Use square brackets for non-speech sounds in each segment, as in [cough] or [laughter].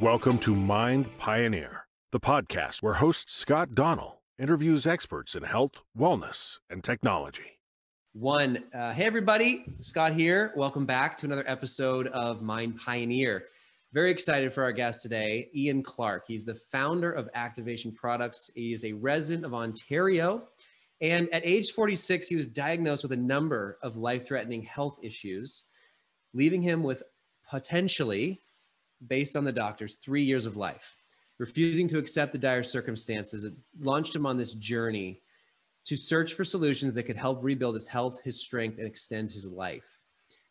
Welcome to Mind Pioneer, the podcast where host Scot Donnell interviews experts in health, wellness, and technology. One, uh, hey everybody, Scott here. Welcome back to another episode of Mind Pioneer. Very excited for our guest today, Ian Clark. He's the founder of Activation Products. He is a resident of Ontario. And at age 46, he was diagnosed with a number of life threatening health issues, leaving him with potentially based on the doctors, three years of life. Refusing to accept the dire circumstances, it launched him on this journey to search for solutions that could help rebuild his health, his strength, and extend his life.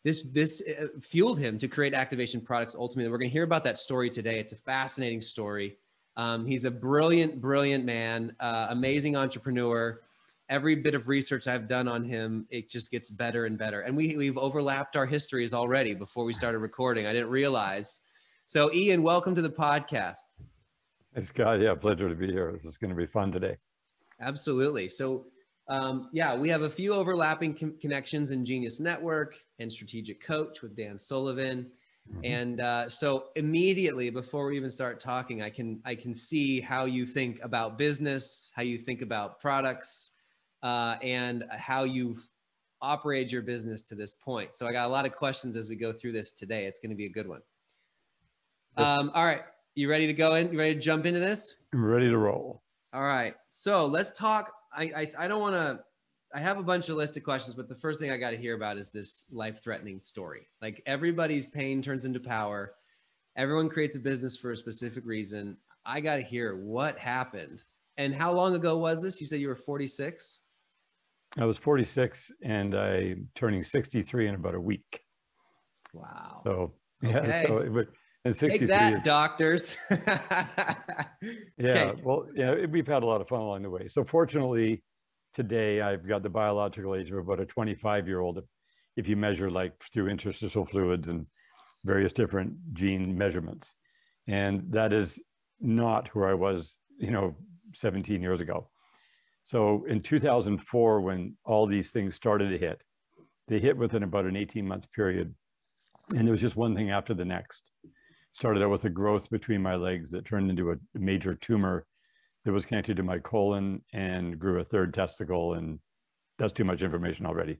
This, this uh, fueled him to create activation products ultimately. We're going to hear about that story today. It's a fascinating story. Um, he's a brilliant, brilliant man, uh, amazing entrepreneur. Every bit of research I've done on him, it just gets better and better. And we, we've overlapped our histories already before we started recording. I didn't realize so, Ian, welcome to the podcast. Scot. Yeah, pleasure to be here. This is going to be fun today. Absolutely. So, um, yeah, we have a few overlapping connections in Genius Network and Strategic Coach with Dan Sullivan. Mm-hmm. And uh, so immediately before we even start talking, I can I can see how you think about business, how you think about products, uh, and how you've operated your business to this point. So I got a lot of questions as we go through this today. It's going to be a good one. Um, all right. You ready to go in? You ready to jump into this? I'm ready to roll. All right. So let's talk. I, I, I don't want to, I have a bunch of list of questions, but the first thing I got to hear about is this life threatening story. Like everybody's pain turns into power. Everyone creates a business for a specific reason. I got to hear what happened. And how long ago was this? You said you were 46? I was 46 and I'm turning 63 in about a week. Wow. So, yeah. Okay. So, it, and 63 Take that, doctors. [laughs] yeah. Okay. Well, yeah, we've had a lot of fun along the way. So fortunately, today I've got the biological age of about a 25 year old. If you measure like through interstitial fluids and various different gene measurements, and that is not where I was, you know, 17 years ago. So in 2004, when all these things started to hit, they hit within about an 18 month period. And there was just one thing after the next started out with a growth between my legs that turned into a major tumor that was connected to my colon and grew a third testicle. And that's too much information already.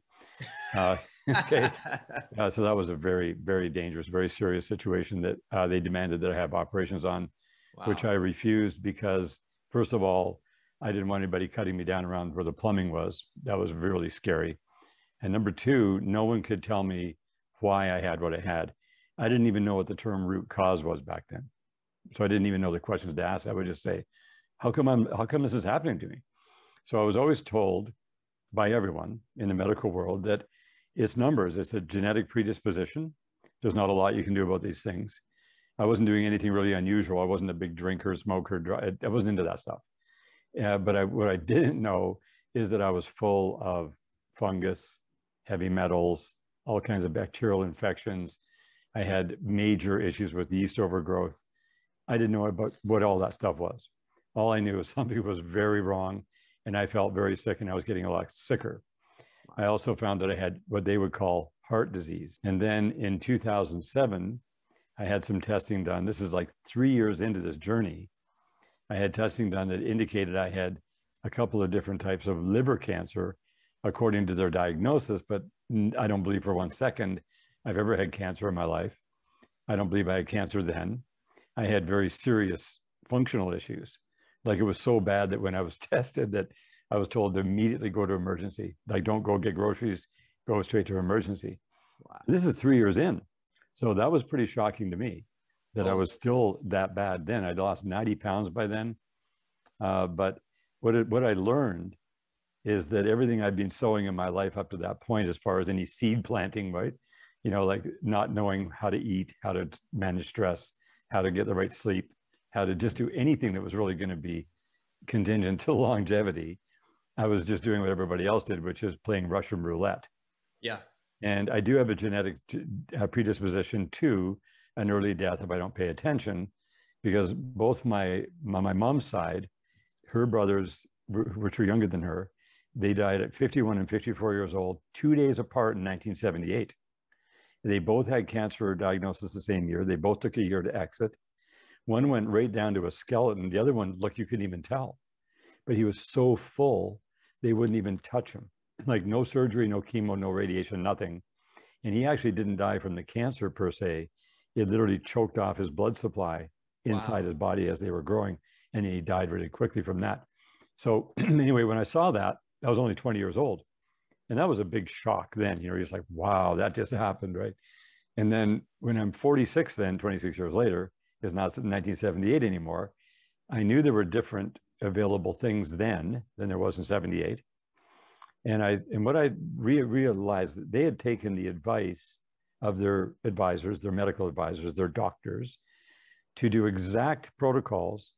Uh, [laughs] okay. [laughs] Uh, so that was a very, very dangerous, very serious situation that uh, they demanded that I have operations on, wow. which I refused because, first of all, I didn't want anybody cutting me down around where the plumbing was. That was really scary. And number two, no one could tell me why I had what I had. I didn't even know what the term root cause was back then. So I didn't even know the questions to ask. I would just say, how come I'm, how come this is happening to me? So I was always told by everyone in the medical world that it's numbers, it's a genetic predisposition. There's not a lot you can do about these things. I wasn't doing anything really unusual. I wasn't a big drinker, smoker. I wasn't into that stuff. Uh, but I, what I didn't know is that I was full of fungus, heavy metals, all kinds of bacterial infections, I had major issues with yeast overgrowth. I didn't know about what all that stuff was. All I knew was [laughs] something was very wrong and I felt very sick and I was getting a lot sicker. I also found that I had what they would call heart disease. And then in 2007, I had some testing done. This is like three years into this journey. I had testing done that indicated I had a couple of different types of liver cancer according to their diagnosis, but I don't believe for one second I've ever had cancer in my life. I don't believe I had cancer then. I had very serious functional issues. Like it was so bad that when I was [laughs] tested that I was told to immediately go to emergency. Like don't go get groceries, go straight to emergency. Wow. This is three years in. So that was pretty shocking to me that oh. I was still that bad then. I'd lost 90 pounds by then. Uh, but what, it, what I learned is that everything I've been sowing in my life up to that point, as far as any seed planting, right, you know, like not knowing how to eat, how to manage stress, how to get the right sleep, how to just do anything that was really going to be contingent [laughs] to longevity. I was just doing what everybody else did, which is playing Russian roulette. Yeah. And I do have a genetic uh, predisposition to an early death if I don't pay attention, because both my my, my mom's side, her brothers, which were younger than her, they died at 51 and 54 years old, two days apart in 1978. They both had cancer diagnosis the same year. They both took a year to exit. One went right down to a skeleton. The other one, look, you couldn't even tell. But he was so full, they wouldn't even touch him. [clears throat] Like no surgery, no chemo, no radiation, nothing. And he actually didn't die from the cancer per se. It literally choked off his blood supply inside wow. his body as they were growing. And he died really quickly from that. So [clears throat] anyway, when I saw that, I was only 20 years old. And that was a big shock then. You know, just like, wow, that just happened, right? And then when I'm 46, then 26 years later, is not 1978 anymore. I knew there were different available things then than there was in 78. And I and what I re- realized that they had taken the advice of their advisors, their medical advisors, their doctors, to do exact protocols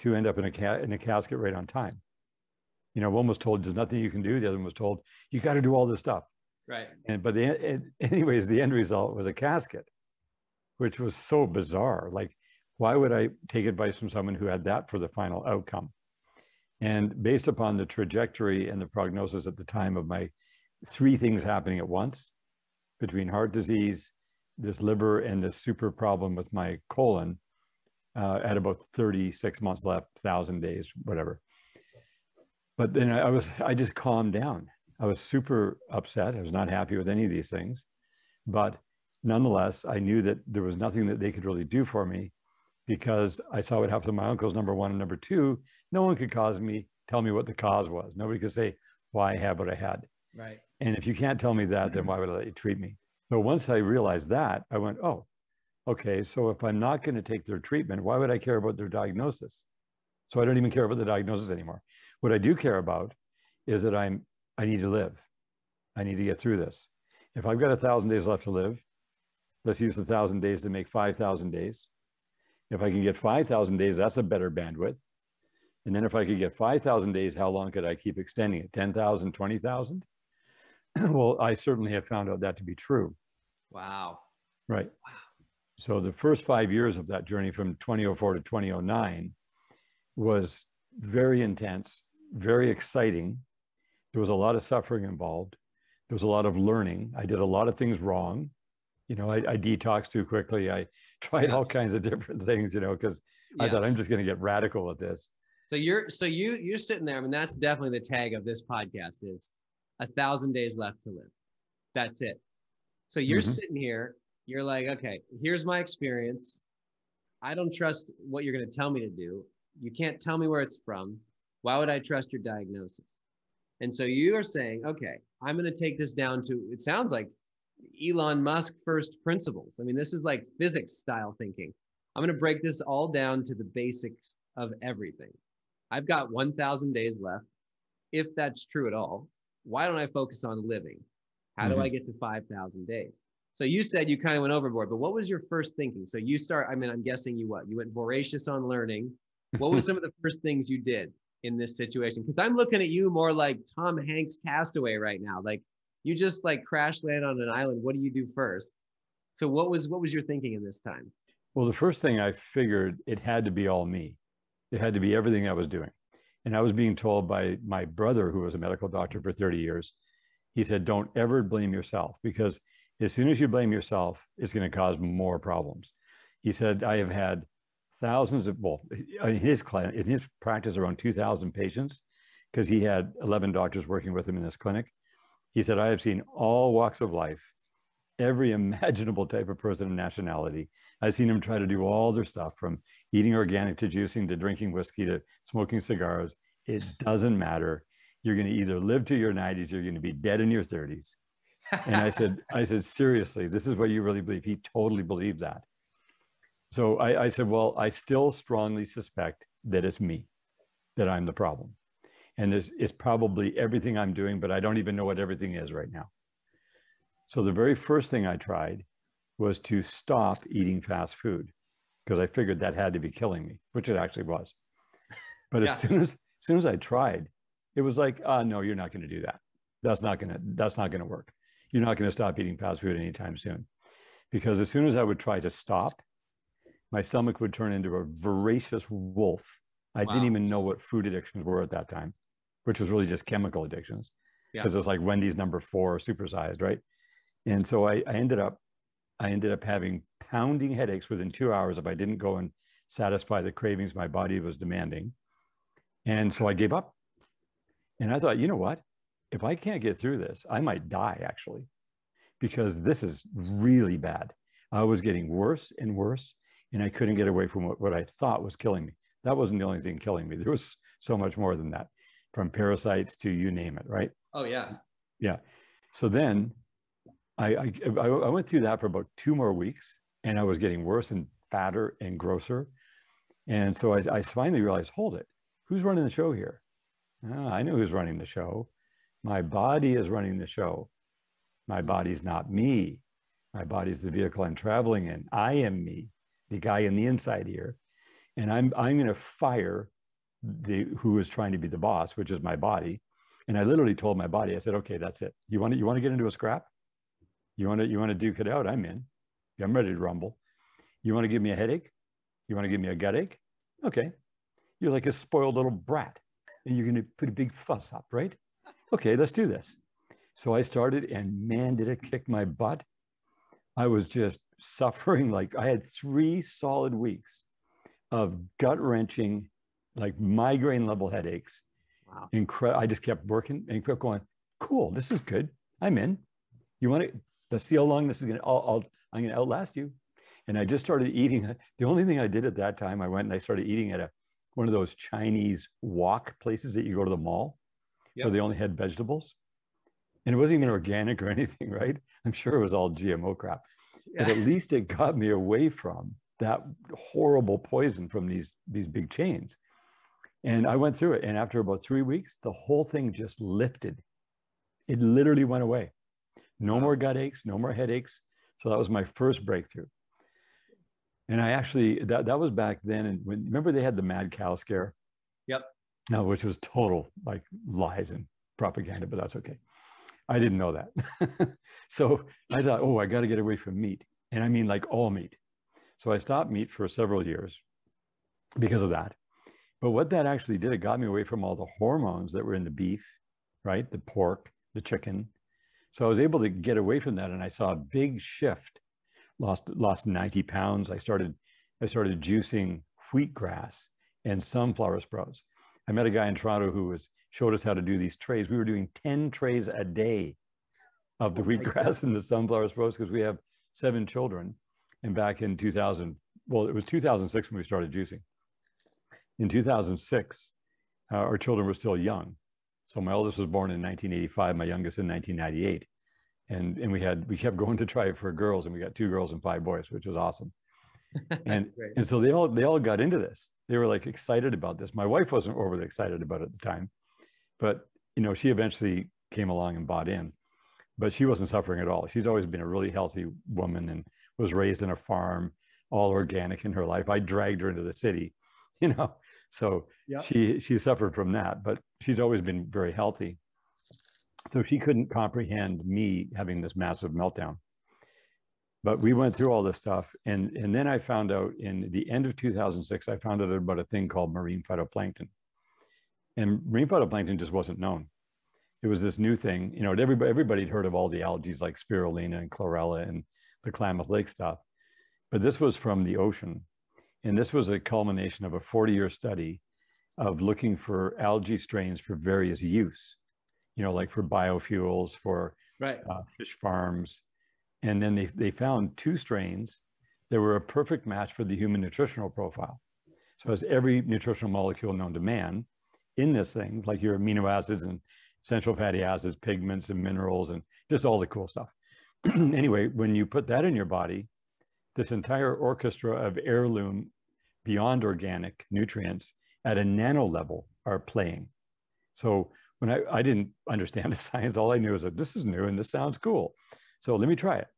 to end up in a ca- in a casket right on time. You know, one was told there's nothing you can do. The other one was told you got to do all this stuff. Right. And but the, [laughs] anyways, the end result was a casket, which was so bizarre. Like, why would I take advice from someone who had that for the final outcome? And based upon the trajectory and the prognosis at the time of my three things happening at once, between heart disease, this liver, and this super problem with my colon, uh, at about 36 months left, thousand days, whatever. But then I was, I just calmed down. I was super upset. I was not happy with any of these things. But nonetheless, I knew that there was nothing that they could really do for me because I saw what happened to my uncles, number one. And number two, no one could cause me, tell me what the cause was. Nobody could say why I had what I had. Right. And if you can't tell me that, then why would I let you treat me? So once I realized that, I went, oh, okay. So if I'm not going to take their treatment, why would I care about their diagnosis? So I don't even care about the diagnosis anymore. What I do care about is that I'm I need to live. I need to get through this. If I've got a thousand days left to live, let's use the thousand days to make 5,000 days. If I can get 5,000 days, that's a better bandwidth. And then if I could get 5,000 days, how long could I keep extending it? 10,000, 20,000? [clears throat] well, I certainly have found out that to be true. Wow. Right. Wow. So the first five years of that journey from 2004 to 2009 was very intense, very exciting, there was a lot of suffering involved. There was a lot of learning. I did a lot of things wrong. You know, I, I detoxed too quickly. I [laughs] tried yeah. all kinds of different things, you know, because yeah. I thought I'm just going to get radical with this. So you're so you you're sitting there. I mean, that's definitely the tag of this podcast is a thousand days left to live. That's it. So you're mm-hmm. sitting here. You're like, okay, here's my experience. I don't trust what you're going to tell me to do. You can't tell me where it's from. Why would I trust your diagnosis? And so you are saying, okay, I'm going to take this down to, it sounds like Elon Musk first principles. I mean, this is like physics style thinking. I'm going to break this all down to the basics of everything. I've got 1,000 days left. If that's true at all, why don't I focus on living? How mm-hmm. do I get to 5,000 days? So you said you kind of went overboard, but what was your first thinking? So you start, I mean, I'm guessing you what? You went voracious on learning. What were [laughs] some of the first things you did? In this situation? Because I'm looking at you more like Tom Hanks castaway right now. Like you just like crash land on an island. What do you do first? So what was what was your thinking in this time? Well, the first thing I figured it had to be all me. It had to be everything I was doing. And I was being told by my brother, who was a medical doctor for 30 years, he said, don't ever blame yourself because as soon as you blame yourself, it's going to cause more problems. He said, I have had thousands of, well, uh, in his clinic, in his practice, around 2,000 patients, because he had 11 doctors working with him in his clinic. He said, I have seen all walks of life, every [laughs] imaginable type of person and nationality. I've seen them try to do all their stuff from eating organic to juicing to drinking whiskey to smoking cigars. It doesn't matter. You're going to either live to your 90s, or you're going to be dead in your 30s. and I said, [laughs] I said, seriously, this is what you really believe. He totally believed that. So I, I said, well, I still strongly suspect that it's me, that I'm the problem. And it's, it's probably everything I'm doing, but I don't even know what everything is right now. So the very first thing I tried was to stop eating fast food because I figured that had to be killing me, which it actually was. But yeah. as soon as, as soon as I tried, it was like, uh, no, you're not going to do that. That's not going to, that's not going to work. You're not going to stop eating fast food anytime soon. Because as soon as I would try to stop, my stomach would turn into a voracious wolf. I wow. didn't even know what food addictions were at that time, which was really just chemical addictions because yeah. it was like Wendy's number four supersized, right? And so I, I ended up, I ended up having pounding headaches within two hours if I didn't go and satisfy the cravings my body was demanding. And so I gave up. And I thought, you know what? If I can't get through this, I might die actually, because this is really bad. I was getting worse and worse, and I couldn't get away from what, what I thought was killing me. That wasn't the only thing killing me. There was so much more than that, from parasites to you name it, right? Oh, yeah. Yeah. So then I, I, I went through that for about two more weeks, and I was getting worse and fatter and grosser. And so I, I finally realized, hold it, who's running the show here? Oh, I know who's running the show. My body is running the show. My body's not me. My body's the vehicle I'm traveling in. I am me, the guy in the inside here. And I'm, I'm going to fire the who is trying to be the boss, which is my body. And I literally told my body, I said, okay, that's it. You want to, you want to get into a scrap? You want to, you want to duke it out? I'm in. I'm ready to rumble. You want to give me a headache? You want to give me a gut ache? Okay. You're like a spoiled little brat and you're going to put a big fuss up, right? Okay, let's do this. So I started and man, did it kick my butt. I was just suffering like I had three solid weeks of gut wrenching, like migraine level headaches. Wow. Incredible. I just kept working and kept going, cool, this is good. I'm in. You want to, let's see how long this is going to, I'll, I'm going to outlast you. And I just started eating. [laughs] The only thing I did at that time, I went and I started eating at a one of those Chinese wok places that you go to the mall yep. where they only had vegetables. And it wasn't even organic or [laughs] anything, right? I'm sure it was all GMO crap. But at [laughs] least it got me away from that horrible poison from these, these big chains. And I went through it. And after about three weeks, the whole thing just lifted. It literally went away. No more gut aches, no more headaches. So that was my first breakthrough. And I actually that that was back then. And when remember they had the mad cow scare. Yep. No, which was total like lies and propaganda, but that's okay. I didn't know that. [laughs] so I thought, oh, I got to get away from meat. And I mean like all meat. So I stopped meat for several years because of that. But what that actually did, it got me away from all the hormones that were in the beef, right? The pork, the chicken. So I was able to get away from that. And I saw a big shift lost lost 90 pounds. I started I started juicing wheatgrass and sunflower sprouts. I met a guy in Toronto who was showed us how to do these trays. We were doing 10 trays a day of the oh wheatgrass and the sunflower sprouts because we have seven children. And back in 2000, well, it was 2006 when we started juicing. In 2006, uh, our children were still young. So my oldest was born in 1985, my youngest in 1998 and and we had we kept going to try it for girls and we got two girls and five boys which was awesome [laughs] and and so they all they all got into this they were like excited about this my wife wasn't overly excited about it at the time but you know she eventually came along and bought in but she wasn't suffering at all she's always been a really healthy woman and was raised in a farm all organic in her life i dragged her into the city [laughs] you know so yep. she she suffered from that but she's always been very healthy so she couldn't comprehend me having this massive meltdown. But we went through all this stuff. And, and then I found out in the end of 2006, I found out about a thing called marine phytoplankton. And marine phytoplankton just wasn't known. It was this new thing, you know, everybody, everybody had heard of all the algae like spirulina and chlorella and the Klamath Lake stuff. But this was from the ocean. And this was a culmination of a 40 year study of looking for algae strains for various use you know, like for biofuels, for right. uh, fish farms. And then they, they found two strains that were a perfect match for the human nutritional profile. So as every nutritional molecule known to man in this thing, like your amino acids and essential fatty acids, pigments and minerals, and just all the cool stuff. [clears throat] anyway, when you put that in your body, this entire orchestra of heirloom beyond organic nutrients at a nano level are playing. So when I, I didn't understand [laughs] the science, all I knew was that this is new and this sounds cool. So let me try it.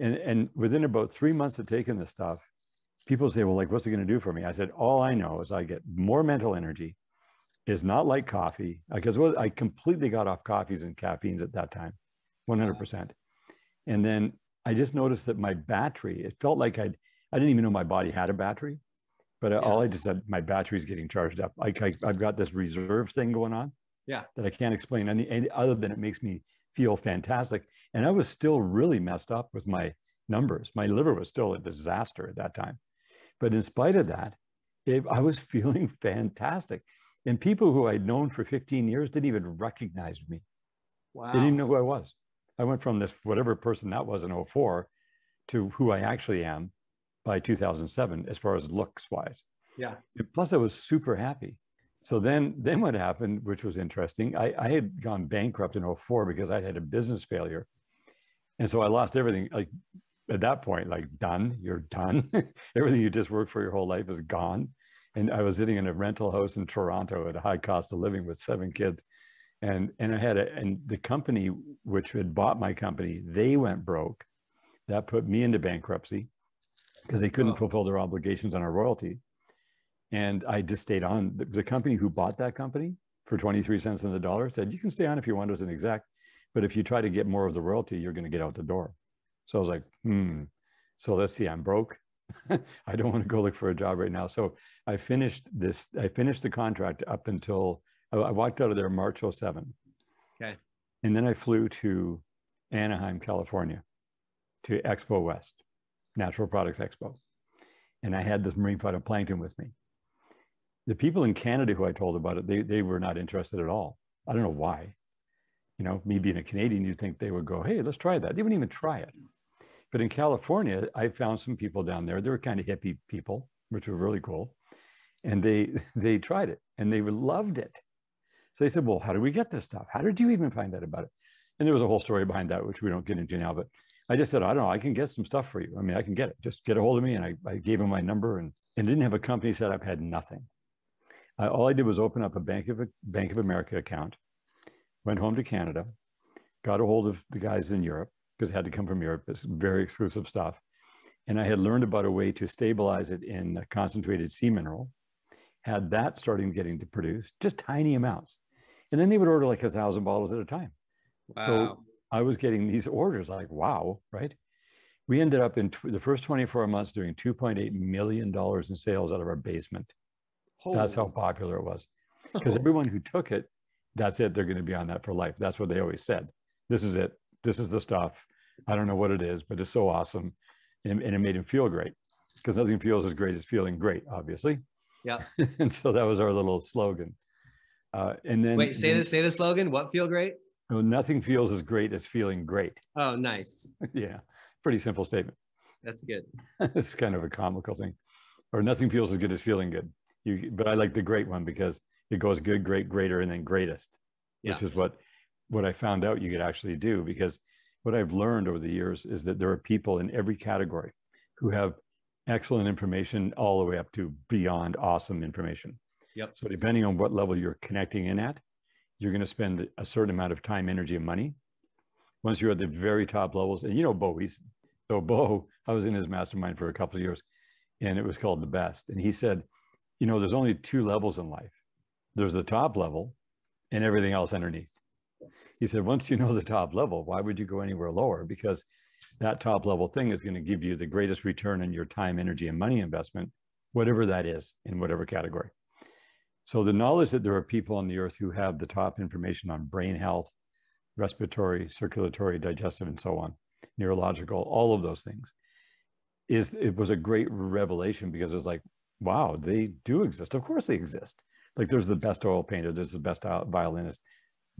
And, and within about three months of taking this stuff, people say, well, like, what's it going to do for me? I said, all I know is I get more mental energy. Is not like coffee because I completely got off coffees and caffeines at that time, uh-huh. 100%. And then I just noticed that my battery, it felt like I'd, I didn't even know my body had a battery, but yeah. all I just said, my battery's getting charged up. Like I, I've got this reserve thing going on yeah that i can't explain any, any other than it makes me feel fantastic and i was still really messed up with my numbers my liver was still a disaster at that time but in spite of that it, I was [laughs] feeling fantastic. And people who I'd known for 15 years didn't even recognize me. Wow. They didn't even know who I was. I went from this, whatever person that was in 04 to who I actually am by 2007, as far as looks wise. Yeah. And plus, I was super happy. So then, then what happened, which was interesting, I, I had gone bankrupt in 04 because I had a business failure. And so I lost everything. Like at that point, like done, you're done. [laughs] everything you just worked for your whole life is gone. And I was sitting in a rental house in Toronto at a high cost of living with seven kids. And, and I had a, and the company which had bought my company, they went broke. That put me into bankruptcy because they couldn't Oh. fulfill their obligations on our royalty. And I just stayed on. The, the company who bought that company for 23 cents on the dollar said, you can stay on if you want as an exec, but if you try to get more of the royalty, you're going to get out the door. So I was like, hmm. So let's see, I'm broke. [laughs] I don't want to go look for a job right now. So I finished this, I finished the contract up until I, I walked out of there March 07. Okay. And then I flew to Anaheim, California to Expo West, Natural Products Expo. And I had this marine phytoplankton with me. The people in Canada who I told about it, they, they were not interested at all. I don't know why. You know, me being a Canadian, you'd think they would go, hey, let's try that. They wouldn't even try it. But in California, I found some people down there. They were kind of hippie people, which were really cool. And they [laughs] they tried it and they loved it. So they said, well, how do we get this stuff? How did you even find out about it? And there was a whole story behind that, which we don't get into now. But I just said, I don't know, I can get some stuff for you. I mean, I can get it. Just get a hold of me. And I, I gave him my number and, and didn't have a company set up, had nothing. All I did was open up a Bank of, Bank of America account, went home to Canada, got a hold of the guys in Europe because it had to come from Europe. It's very exclusive stuff. And I had learned about a way to stabilize it in a concentrated sea mineral, had that starting getting to produce just tiny amounts. And then they would order like a thousand bottles at a time. Wow. So I was getting these orders like, wow, right? We ended up in tw- the first 24 months doing $2.8 million in sales out of our basement. That's how popular it was. [laughs] Because everyone who took it, that's it. They're going to be on that for life. That's what they always said. This is it. This is the stuff. I don't know what it is, but it's so awesome. And, and it made him feel great because nothing feels as great as feeling great, obviously. Yeah. [laughs] and so that was our little slogan. Uh, and then Wait, say then- this. Say the slogan. What feel great? no, nothing feels as great as feeling great. Oh, nice. [laughs] yeah. Pretty simple statement. That's good. [laughs] it's kind of a comical thing. Or nothing feels as good as feeling good. You, but I like the great one because it goes good, great, greater, and then greatest, which is what what I found out you could actually do. Because what I've learned over the years is that there are people in every category who have excellent information all the way up to beyond awesome information. Yep. So depending on what level you're connecting in at, you're going to spend a certain amount of time, energy, and money. Once you're at the very top levels, and you know Bo, he's so Bo, I was in his mastermind for a couple of years, and it was called the best. And he said, you know, there's only two levels in life. There's the top level, and everything else underneath. He said, once you know the top level, why would you go anywhere lower? Because that top level thing is going to give you the greatest return on your time, energy, and money investment, whatever that is in whatever category. So the knowledge that there are people on the earth who have the top information on brain health, respiratory, circulatory, digestive, and so on, neurological, all of those things, is it was a great revelation because it was like, wow, they do exist. Of course they exist. Like there's the best oil painter, there's the best uh, violinist.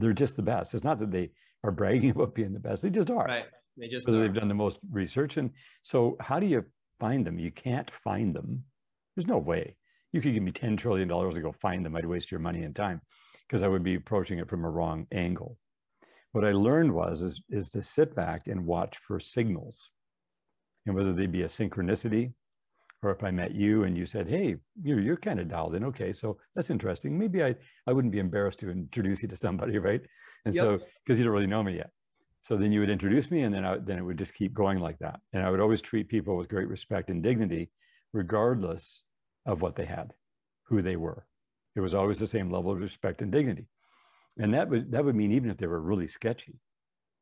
They're just the best. It's not that they are bragging [laughs] about being the best. They just are. Right. They just. So are. they've done the most research. And so how do you find them? You can't find them. There's no way. You could give me $10 trillion to go find them. I'd waste your money and time because I would be approaching it from a wrong angle. What I learned was is, is to sit back and watch for signals. And whether they be a synchronicity or if I met you and you said, hey, you're, you're kind of dialed in. Okay, so that's interesting. Maybe I, I wouldn't be embarrassed to introduce you to somebody, [laughs] right? And Yep. so, because you don't really know me yet. So then you would introduce me and then, I, then it would just keep going like that. And I would always treat people with great respect and dignity, regardless of what they had, who they were. It was always the same level of respect and dignity. And that would, that would mean even if they were really sketchy,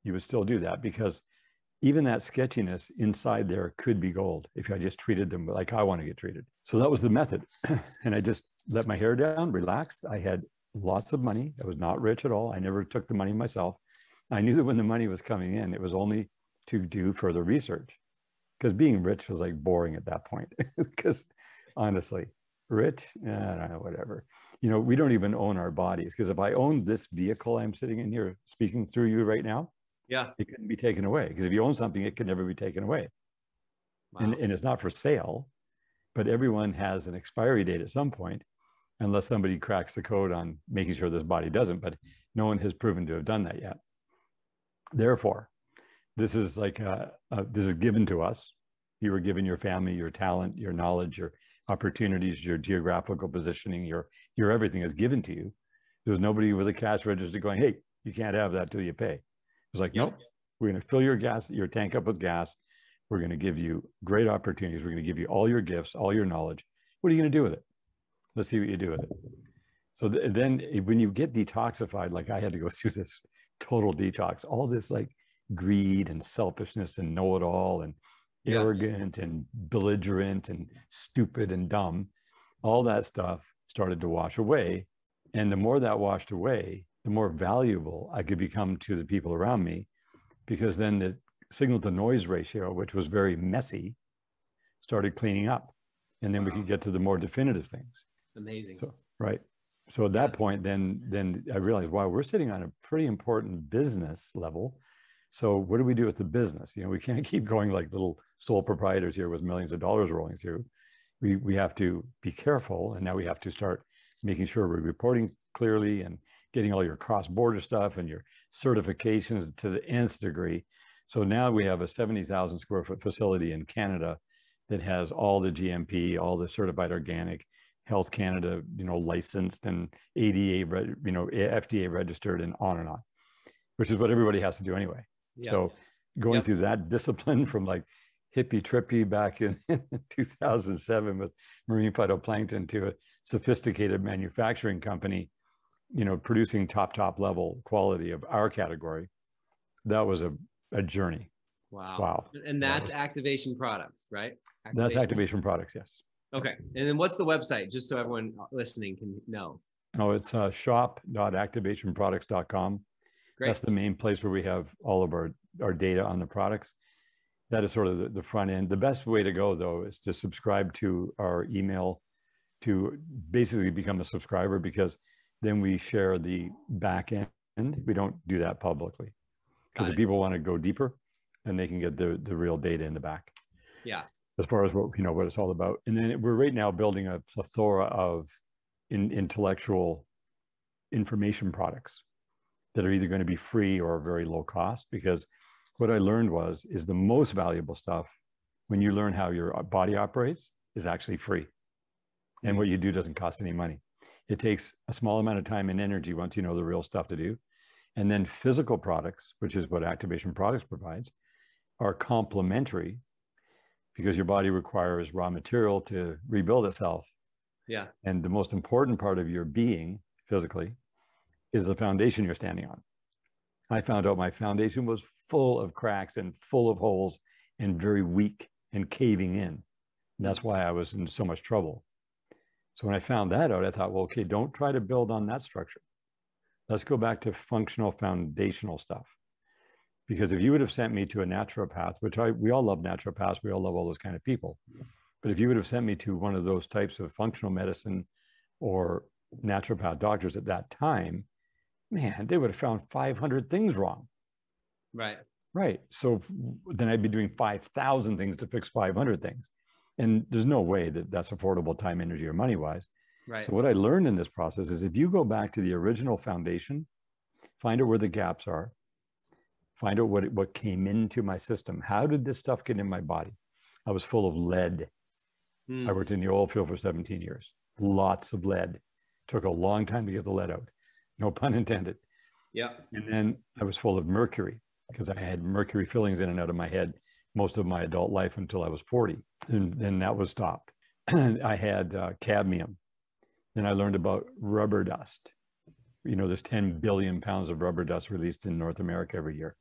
you would still do that because even that sketchiness inside there could be gold if I just treated them like I want to get treated. So that was the method. [clears throat] and I just let my hair down, relaxed. I had lots of money. I was not rich at all. I never took the money myself. I knew that when the money was coming in, it was only to do further research because being rich was like boring at that point. [laughs] Because honestly, rich? Yeah, I don't know, whatever. You know, we don't even own our bodies because if I owned this vehicle I'm sitting in here speaking through you right now, Yeah. it couldn't be taken away because if you own something, it can never be taken away. Wow. And, and it's not for sale, but everyone has an expiry date at some point, unless somebody cracks the code on making sure this body doesn't. But no one has proven to have done that yet. Therefore, this is like a, a, this is given to us. You were given your family, your talent, your knowledge, your opportunities, your geographical positioning, your your everything is given to you. There's nobody with a cash register going, "Hey, you can't have that till you pay." It's like, nope. We're going to fill your gas, your tank up with gas. We're going to give you great opportunities. We're going to give you all your gifts, all your knowledge. What are you going to do with it? Let's see what you do with it. So th- then when you get detoxified, like I had to go [laughs] through this total detox, all this like greed and selfishness and know it all and Yeah. arrogant and belligerent and stupid and dumb, all that stuff started to wash away. And the more that washed away, the more valuable I could become to the people around me because then the signal to noise ratio, which was very messy, started cleaning up. And then we could get to the more definitive things. Amazing. So right. So at that Yeah. point, then then I realized, wow, we're sitting on a pretty important business level. So what do we do with the business? You know, we can't [laughs] keep going like little sole proprietors here with millions of dollars rolling through. We we have to be careful, and now we have to start making sure we're reporting clearly and getting all your cross-border stuff and your certifications to the nth degree. So now we have a 70,000 square foot facility in Canada that has all the GMP, all the certified organic, Health Canada, you know, licensed and ADA, you know, FDA registered and on and on, which is what everybody has to do anyway. Yeah. So going Yep. through that discipline from like hippie trippy back in [laughs] 2007 with marine phytoplankton to a sophisticated manufacturing company, you know, producing top, top level quality of our category, that was a, a journey. wow. Wow. And That that's was- activation products, right? That's activation products, yes. Okay. And then what's the website, just so everyone listening can know? Oh, it's uh, shop.activationproducts.com. Great. That's the main place where we have all of our, our data on the products. That is sort of the, the front end. The best way to go, though, is to subscribe to our email to basically become a subscriber because then we share the back end. We don't do that publicly because if people want to go deeper, then they can get the, the real data in the back Yeah. as far as what you know what it's all about. And then we're right now building a plethora of in, intellectual information products that are either going to be free or very low cost. Because what I learned was is the most valuable stuff when you learn how your body operates is actually free, and mm-hmm. what you do doesn't cost any money. It takes a small amount of time and energy once you know the real stuff to do. And then physical products, which is what activation products provides, are complementary because your body requires raw material to rebuild itself. Yeah. And the most important part of your being physically is the foundation you're standing on. I found out my foundation was full of cracks and full of holes and very weak and caving in. And that's why I was in so much trouble. So when I found that out, I thought, well, okay, don't try to build on that structure. Let's go back to functional foundational stuff. Because if you would have sent me to a naturopath, which I we all love naturopaths, we all love all those kind of people. But if you would have sent me to one of those types of functional medicine or naturopath doctors at that time, man, they would have found 500 things wrong. Right. Right. So then I'd be doing 5,000 things to fix 500 things. And there's no way that that's affordable time, energy, or money wise. Right. So what I learned in this process is if you go back to the original foundation, find out where the gaps are, find out what, what came into my system. How did this stuff get in my body? I was full of lead. Hmm. I worked in the oil field for 17 years. Lots of lead. Took a long time to get the lead out. No [laughs] pun intended. Yeah. And then I was full of mercury because I had mercury fillings in and out of my head most of my adult life until I was 40. And then that was stopped. [clears throat] I had uh, cadmium. Then I learned about rubber dust. You know, there's 10 billion pounds of rubber dust released in North America every year.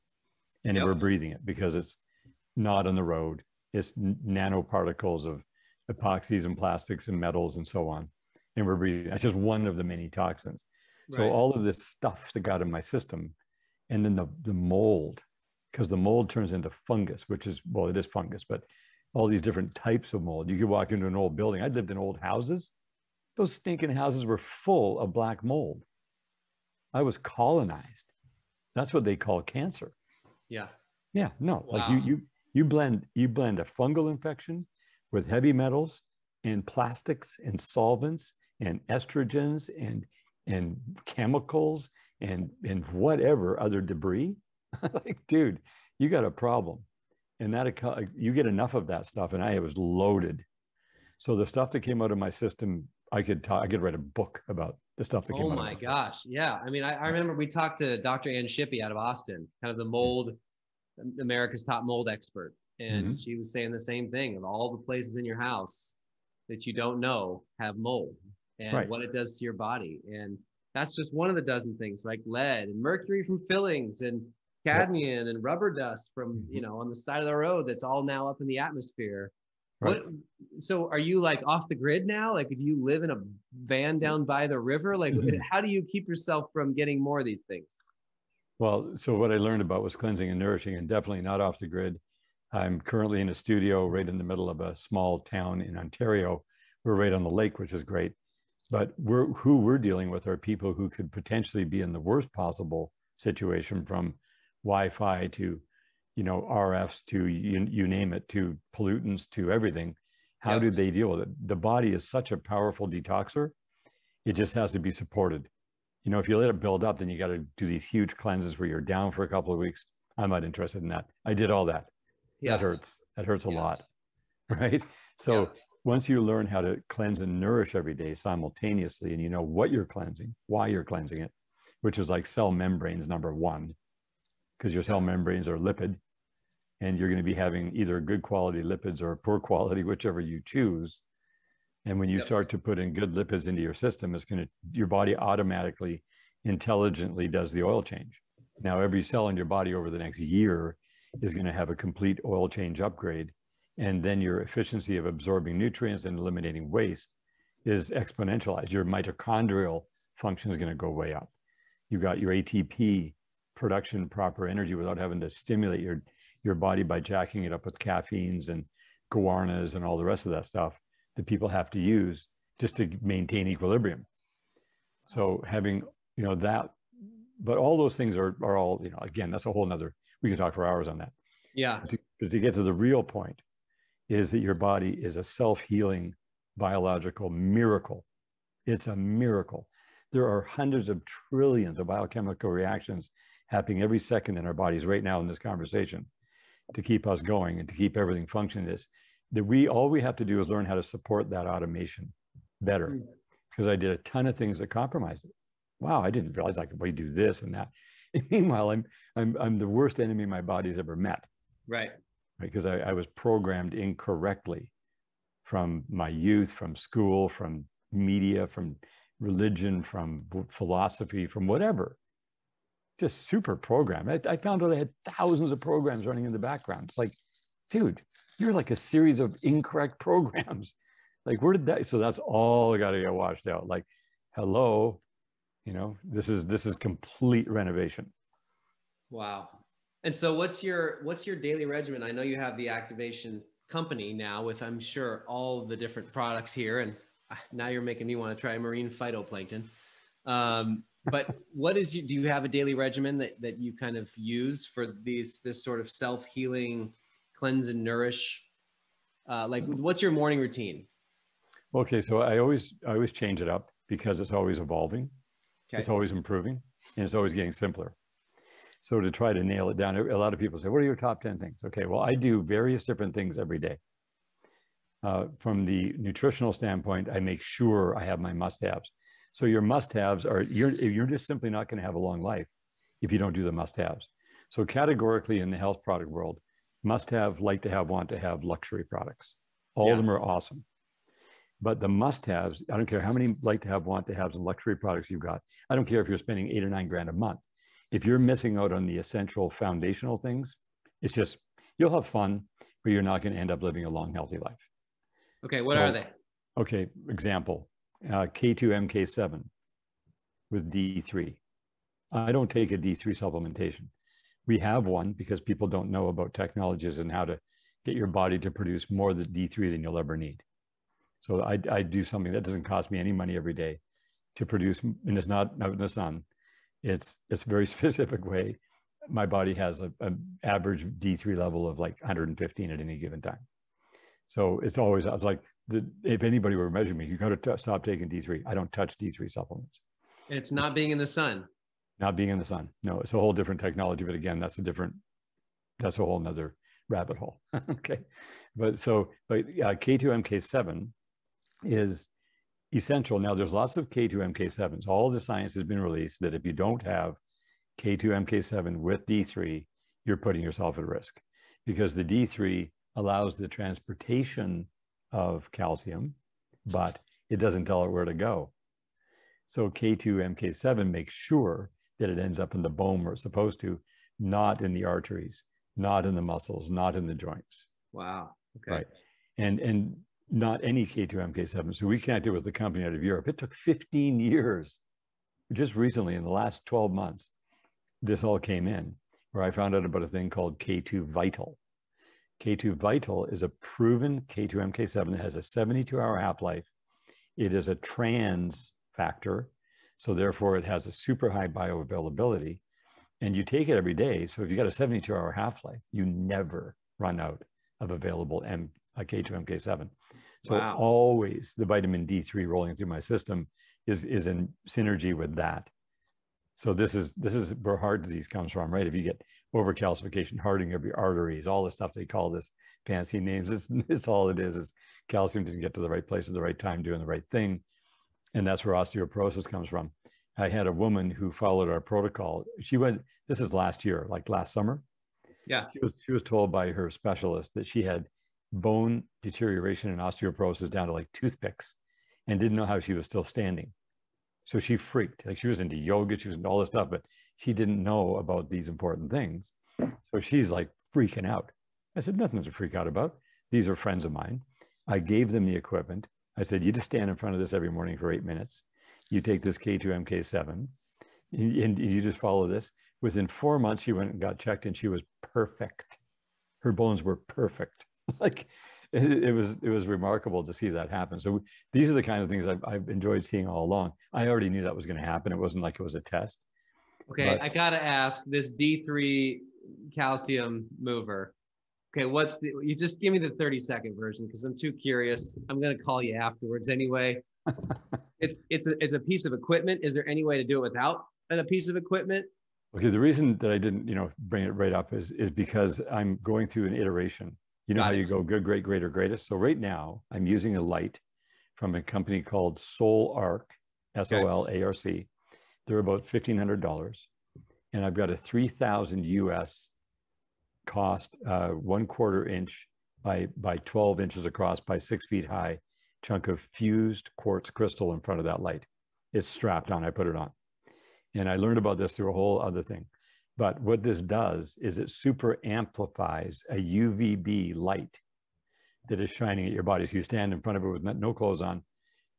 And Yep. we're breathing it because it's not on the road. It's nanoparticles of epoxies and plastics and metals and so on. And we're breathing. That's just one of the many toxins. So all of this stuff that got in my system, and then the the mold, because the mold turns into fungus, which is well, it is fungus, but all these different types of mold. You could walk into an old building. I lived in old houses. those stinking houses were full of black mold. I was colonized. That's what they call cancer. Yeah. Yeah, no, Wow. like you you you blend you blend a fungal infection with heavy metals and plastics and solvents and estrogens and and chemicals and and whatever other debris. [laughs] like, dude, you got a problem. And that you get enough of that stuff, and I was loaded. So the stuff that came out of my system, I could talk, I could write a book about the stuff that came Oh out. my of system. gosh. Yeah. I mean, I, I remember we talked to Dr. Ann Shippy out of Austin, kind of the mold, America's top mold expert. And Mm-hmm. she was saying the same thing of all the places in your house that you don't know have mold and Right. what it does to your body. And that's just one of the dozen things like lead and mercury from fillings and cadmium and rubber dust from, you Mhm. know, on the side of the road that's all now up in the atmosphere. Right. What, so are you like off the grid now? Like if you live in a van down by the river, like Mhm. how do you keep yourself from getting more of these things? Well, so what I learned about was cleansing and nourishing, and definitely not off the grid. I'm currently in a studio right in the middle of a small town in Ontario. We're right on the lake, which is great. But we're who we're dealing with are people who could potentially be in the worst possible situation from Wi-Fi to, you know, RFs to you, you name it, to pollutants to everything. How Yep. do they deal with it? The body is such a powerful detoxer. It just has to be supported you know, if you let it build up, then you got to do these huge cleanses where you're down for a couple of weeks. I'm not interested in that. I did all that. Yeah. That hurts. That hurts a Yeah. lot. [laughs] Right. So Yeah. once you learn how to cleanse and nourish every day simultaneously, and you know what you're cleansing, why you're cleansing it, which is like cell membranes, number one, because your cell membranes are lipid and you're going to be having either good quality lipids or poor quality, whichever you choose. And when you Yep. start to put in good lipids into your system, it's going to, your body automatically, intelligently does the oil change. Now, every cell in your body over the next year is going to have a complete oil change upgrade. And then your efficiency of absorbing nutrients and eliminating waste is exponentialized. Your mitochondrial function is going to go way up. You've got your ATP production, proper energy without having to stimulate your, your body by jacking it up with caffeines and guaranas and all the rest of that stuff that people have to use just to maintain equilibrium. So having, you know, that, but all those things are, are all, you know, again, that's a whole nother, we can talk for hours on that. Yeah. But to, but to get to the real point is that your body is a self-healing biological miracle. It's a miracle. There are hundreds of trillions of biochemical reactions happening every second in our bodies right now in this conversation to keep us going and to keep everything functioning is that we all we have to do is learn how to support that automation better. Mm. because i did a ton of things that compromised it. Wow i didn't realize i could really do this and that. And [laughs] meanwhile i'm i'm i'm the worst enemy my body's ever met. Right. because I, I was programmed incorrectly from my youth from school from media from religion from philosophy from whatever just super program. I, I found out i had thousands of programs running in the background it's like dude you're like a series of incorrect [laughs] programs like where did that so that's all got to get washed out like hello you know this is this is complete renovation Wow. And so what's your what's your daily regimen? I know you have the activation company now with I'm sure all the different products here and now you're making me want to try marine phytoplankton. Um, but what is you do you have a daily regimen that that you kind of use for these this sort of self-healing cleanse and nourish uh, like what's your morning routine? Okay, so I always I always change it up because it's always evolving, Okay. it's always improving, and it's always getting simpler. So to try to nail it down, a lot of people say, "What are your top ten things?" Okay, well I do various different things every day. Uh, from the nutritional standpoint, I make sure I have my must-haves. So your must-haves are you're you're just simply not going to have a long life if you don't do the must-haves. So categorically in the health product world, must-have, like to have, want to have luxury products. All Yeah. of them are awesome. But the must-haves, I don't care how many like to have, want to haves and luxury products you've got. I don't care if you're spending eight or nine grand a month. If you're missing out on the essential foundational things, it's just you'll have fun, but you're not going to end up living a long, healthy life. Okay, what are they? Okay, example, uh, K2 MK7 with D3. I don't take a D3 supplementation. We have one because people don't know about technologies and how to get your body to produce more the D3 than you'll ever need. So I, I do something that doesn't cost me any money every day to produce, and it's not out in the sun. It's it's a very [laughs] specific way. My body has a, a average D3 level of like 115 at any given time. So it's always I was like, the, if anybody were measuring me, you got to stop taking D3. I don't touch D3 supplements. It's not being in the sun. Not being in the sun. No, it's a whole different technology. But again, that's a different. That's a whole nother rabbit hole. [laughs] okay, but so but uh, K2 MK7 is essential. Now, there's lots of K2 MK7s. All the science has been released that if you don't have K2 MK7 with D3, you're putting yourself at risk because the D3 allows the transportation of calcium, but it doesn't tell it where to go. So K2 MK7 makes sure that it ends up in the bone where it's supposed to, not in the arteries, not in the muscles, not in the joints. Wow. Okay. Right. And and not any K2 MK7. So we can't connected with the company out of Europe. It took 15 years. Just recently, in the last 12 months, this all came in where I found out about a thing called K2 Vital. K2 Vital is a proven K2 MK7 that has a 72 hour half life. It is a trans factor. So therefore, it has a super high bioavailability. And you take it every day. So if you got a 72 hour half life, you never run out of available M, uh, K2 MK7. So wow. always the vitamin D3 rolling through my system is, is in synergy with that. So this is this is where heart disease comes from, right? If you get overcalcification, hardening of your arteries, all the stuff they call this fancy names, it's, [laughs] it's all it is, is calcium didn't get to the right place at the right time, doing the right thing. And that's where osteoporosis comes from. I had a woman who followed our protocol. She went, this is last year, like last summer. Yeah. She was, she was told by her specialist that she had bone deterioration and osteoporosis down to like toothpicks and didn't know how she was still standing. So she freaked. Like she was into yoga, she was into all this stuff, but she didn't know about these important things. So she's like freaking out. I said, nothing to freak out about. These are friends of mine. I gave them the equipment. I said, you just stand in front of this every morning for eight minutes. You take this K2 MK7 and you just follow this. Within four months, she went and got checked and she was perfect. Her bones were perfect. [laughs] like it, it, was it was remarkable to see that happen. So these are the kind of things I've, I've enjoyed seeing all along. I already knew that was going to happen. It wasn't like it was a test. Okay, but, I gotta ask this D3 calcium mover. Okay, what's the? You just give me the 30 second version because I'm too curious. I'm gonna call you afterwards anyway. [laughs] it's it's a it's a piece of equipment. Is there any way to do it without a piece of equipment? Okay, the reason that I didn't, you know, bring it right up is is because I'm going through an iteration you know Got how it. you go good, great, greater, greatest. So right now I'm using a light from a company called Solarc, S O L A R C. They're about fifteen hundred dollars, and I've got a three thousand US cost, uh, one quarter inch by by twelve inches across by six feet high chunk of fused quartz crystal in front of that light. It's strapped on. I put it on, and I learned about this through a whole other thing. But what this does is it super amplifies a UVB light that is shining at your body. So you stand in front of it with no clothes on,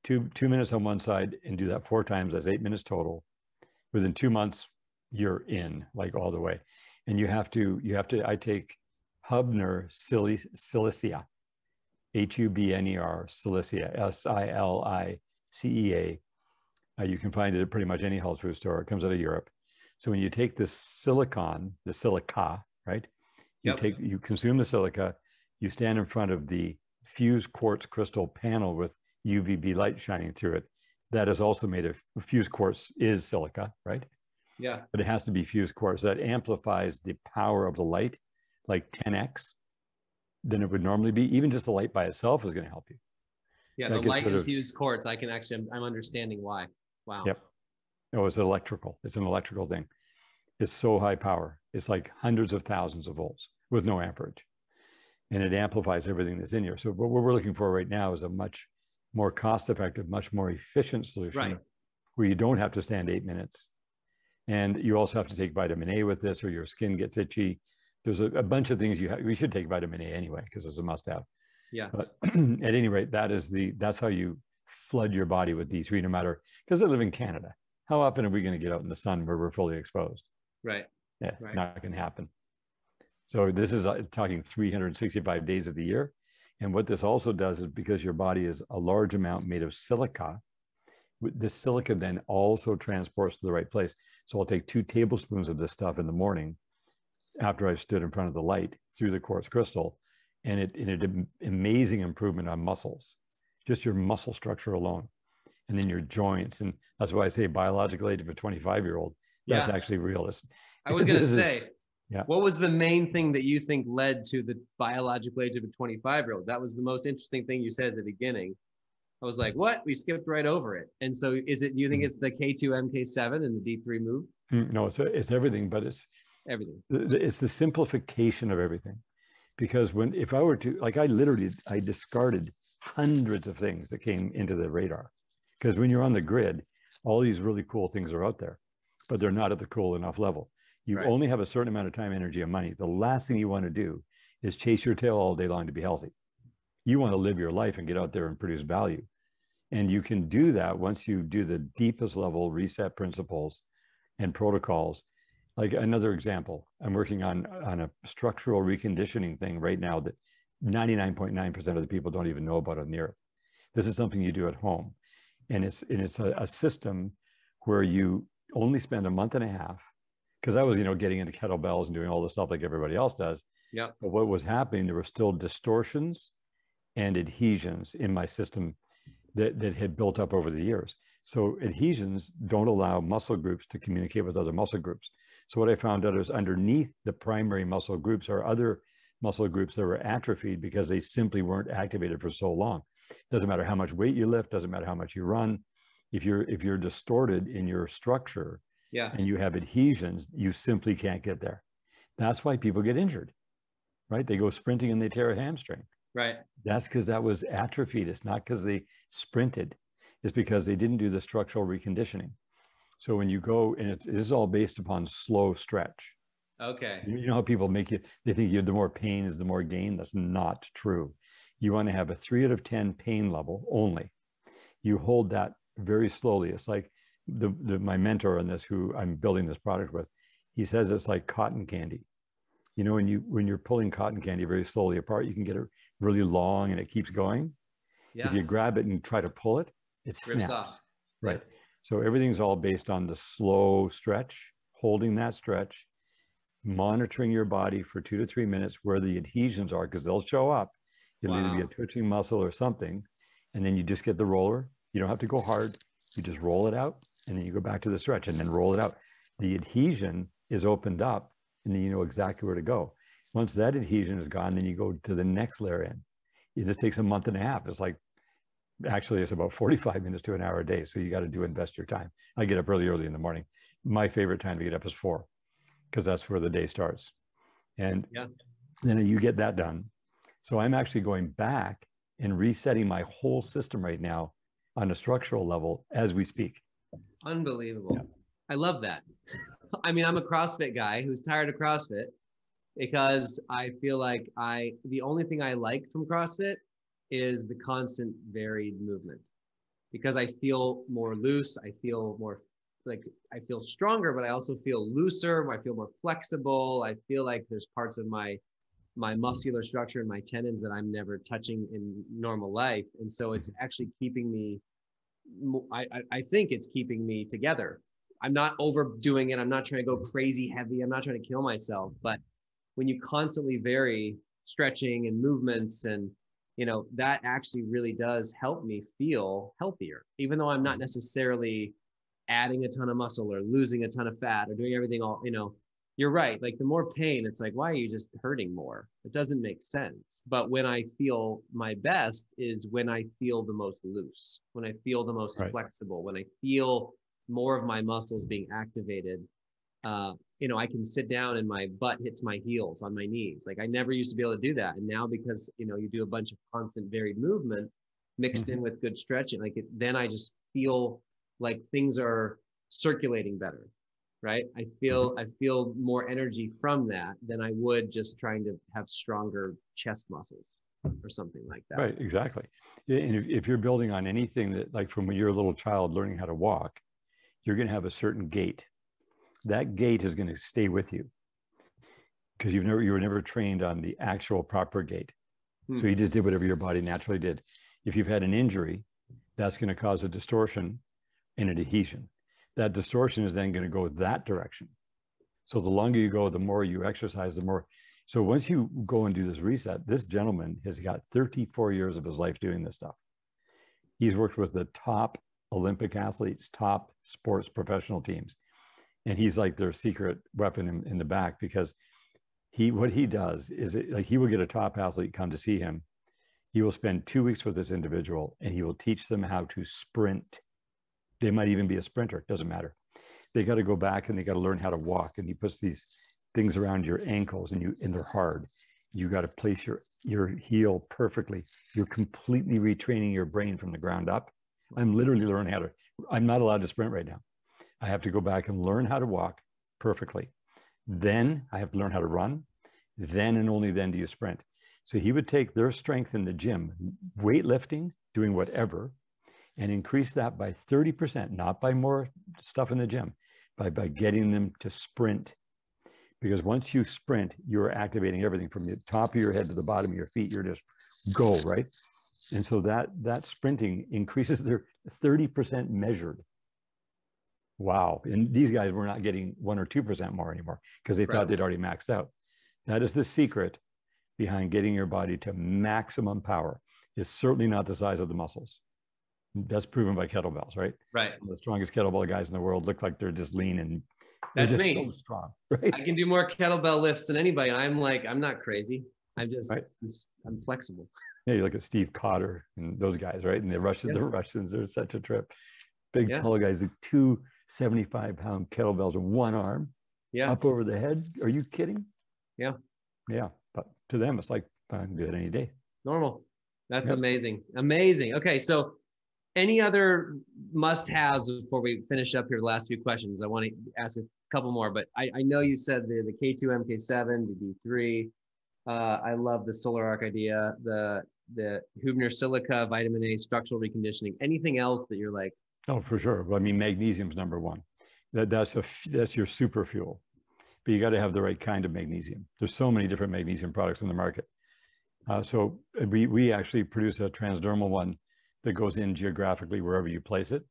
two, two minutes on one side and do that four times. That's eight minutes total. Within two months, you're in like all the way. And you have to, you have to, I take Hubner Silicea, H-U-B-N-E-R, Silicea, S-I-L-I-C-E-A. Uh, you can find it at pretty much any health food store. It comes out of Europe. So when you take the silicon, the silica, right? You yep. take you consume the silica, you stand in front of the fused quartz crystal panel with UVB light shining through it. That is also made of fused quartz is silica, right? Yeah. But it has to be fused quartz. That amplifies the power of the light like 10x than it would normally be. Even just the light by itself is going to help you. Yeah, that the light infused quartz, I can actually, I'm understanding why. Wow. Yep. No, it's electrical. It's an electrical thing. It's so high power. It's like hundreds of thousands of volts with no amperage. And it amplifies everything that's in here. So what we're looking for right now is a much more cost effective, much more efficient solution right. where you don't have to stand eight minutes. And you also have to take vitamin A with this or your skin gets itchy. There's a, a bunch of things you have. We should take vitamin A anyway, because it's a must have. Yeah. But [clears throat] at any rate, that is the, that's how you flood your body with D3 no matter, because I live in Canada how often are we going to get out in the sun where we're fully exposed? Right. Yeah, right. not going to happen. So this is uh, talking 365 days of the year. And what this also does is because your body is a large amount made of silica, this silica then also transports to the right place. So I'll take two tablespoons of this stuff in the morning after I've stood in front of the light through the quartz crystal, and it, and it amazing improvement on muscles, just your muscle structure alone, and then your joints. And that's why I say biological age of a 25 year old. That's yeah. actually real. I was going [laughs] to say, yeah. What was the main thing that you think led to the biological age of a 25 year old? That was the most interesting thing you said at the beginning. I was like, what? We skipped right over it. And so is it, do you think mm. it's the K2 MK7 and the D3 move? Mm, no, it's, it's everything, but it's everything. It's the simplification of everything. Because when, if I were to, like I literally, I discarded hundreds of things that came into the radar. Because when you're on the grid, all these really cool things are out there, but they're not at the cool enough level. You right. only have a certain amount of time, energy, and money. The last thing you want to do is chase your tail all day long to be healthy. You want to live your life and get out there and produce value. And you can do that once you do the deepest level reset principles and protocols. Like another example, I'm working on, on a structural reconditioning thing right now that 99.9% of the people don't even know about on the earth. This is something you do at home. And it's, and it's a, a system where you only spend a month and a half because I was, you know, getting into kettlebells and doing all the stuff like everybody else does. Yeah. But what was happening, there were still distortions and adhesions in my system that, that had built up over the years. So adhesions don't allow muscle groups to communicate with other muscle groups. So what I found out is underneath the primary muscle groups are other muscle groups that were atrophied because they simply weren't activated for so long. Doesn't matter how much weight you lift, doesn't matter how much you run. If you're if you're distorted in your structure, yeah. and you have adhesions, you simply can't get there. That's why people get injured, right? They go sprinting and they tear a hamstring. Right. That's because that was atrophied. It's not because they sprinted. It's because they didn't do the structural reconditioning. So when you go, and it's, this is all based upon slow stretch. Okay. You know how people make you, they think you the more pain is the more gain. That's not true. You want to have a three out of 10 pain level only. You hold that very slowly. It's like the, the, my mentor on this, who I'm building this product with, he says it's like cotton candy. You know, when you when you're pulling cotton candy very slowly apart, you can get it really long and it keeps going. Yeah. If you grab it and try to pull it, it snaps. Off. Right. So everything's all based on the slow stretch, holding that stretch, monitoring your body for two to three minutes where the adhesions are, because they'll show up. It'll wow. either be a twitching muscle or something. And then you just get the roller. You don't have to go hard. You just roll it out and then you go back to the stretch and then roll it out. The adhesion is opened up and then you know exactly where to go. Once that adhesion is gone, then you go to the next layer in. This takes a month and a half. It's like, actually, it's about 45 minutes to an hour a day. So you got to do invest your time. I get up really early in the morning. My favorite time to get up is four because that's where the day starts. And yeah. then you get that done. So I'm actually going back and resetting my whole system right now on a structural level as we speak. Unbelievable. Yeah. I love that. [laughs] I mean, I'm a CrossFit guy who's tired of CrossFit because I feel like I the only thing I like from CrossFit is the constant varied movement. Because I feel more loose, I feel more like I feel stronger, but I also feel looser, I feel more flexible. I feel like there's parts of my my muscular structure and my tendons that I'm never touching in normal life. And so it's actually keeping me I, I think it's keeping me together. I'm not overdoing it. I'm not trying to go crazy heavy. I'm not trying to kill myself. But when you constantly vary stretching and movements and you know that actually really does help me feel healthier even though i'm not mm-hmm. necessarily adding a ton of muscle or losing a ton of fat or doing everything all you know you're right. Like the more pain, it's like, why are you just hurting more? It doesn't make sense. But when I feel my best is when I feel the most loose, when I feel the most right. flexible, when I feel more of my muscles being activated. Uh, you know, I can sit down and my butt hits my heels on my knees. Like I never used to be able to do that. And now because, you know, you do a bunch of constant varied movement mixed mm-hmm. in with good stretching, like it, then I just feel like things are circulating better right i feel mm-hmm. i feel more energy from that than i would just trying to have stronger chest muscles or something like that right exactly and if, if you're building on anything that like from when you're a little child learning how to walk you're going to have a certain gait that gait is going to stay with you because you've never you were never trained on the actual proper gait So you just did whatever your body naturally did. If you've had an injury, that's going to cause a distortion and an adhesion. That distortion is then going to go that direction. So the longer you go, the more you exercise, the more. So once you go and do this reset, this gentleman has got 34 years of his life doing this stuff. He's worked with the top Olympic athletes, top sports professional teams. And he's like their secret weapon in, in the back because he what he does is it, like he will get a top athlete come to see him. He will spend two weeks with this individual and he will teach them how to sprint. They might even be a sprinter, It doesn't matter. They got to go back and they got to learn how to walk. And he puts these things around your ankles and you and they're hard. You got to place your your heel perfectly. You're completely retraining your brain from the ground up. I'm literally learning how to. I'm not allowed to sprint right now. I have to go back and learn how to walk perfectly. Then I have to learn how to run. Then and only then do you sprint. So he would take their strength in the gym, weightlifting, doing whatever, and increase that by 30%, not by more stuff in the gym, by, by getting them to sprint. Because once you sprint, you're activating everything from the top of your head to the bottom of your feet. You're just go, right? And so that that sprinting increases their 30% measured. Wow. And these guys were not getting one or 2% more anymore because they right. thought they'd already maxed out. That is the secret behind getting your body to maximum power. Is certainly not the size of the muscles. That's proven by kettlebells, right? Right. Some of the strongest kettlebell guys in the world look like they're just lean and that's me. So strong, [laughs] right? I can do more kettlebell lifts than anybody. I'm like, I'm not crazy. I'm just, right. I'm, just I'm flexible. Yeah, you look at Steve Cotter and those guys, right? And the Russians, yeah. the Russians are such a trip. Big yeah. tall guys, like two 75 pound kettlebells in one arm, yeah, up over the head. Are you kidding? Yeah, yeah. But to them, it's like I can do it any day. Normal. That's yep. amazing. Amazing. Okay, so any other must-haves before we finish up here? The last few questions. I want to ask a couple more, but I, I know you said the the K2 MK7, the D3. Uh, I love the Solar Arc idea. The the Hubner silica, vitamin A, structural reconditioning. Anything else that you're like? Oh, for sure. I mean, magnesium's number one. That that's a that's your super fuel, but you got to have the right kind of magnesium. There's so many different magnesium products in the market. Uh, so we we actually produce a transdermal one that goes in geographically wherever you place it.